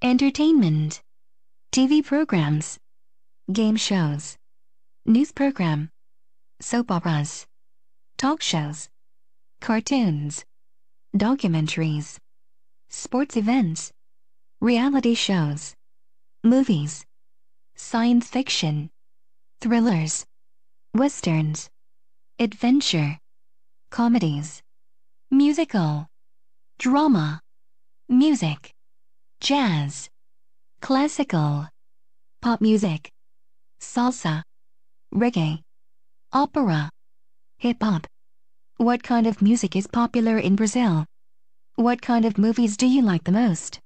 entertainment, TV programs, game shows, news program, soap operas, talk shows, cartoons, documentaries, sports events, reality shows, movies, science fiction, thrillers, westerns, adventure, comedies, musical, drama, music, jazz, classical, pop music, salsa, reggae, opera, hip hop. What kind of music is popular in Brazil? What kind of movies do you like the most?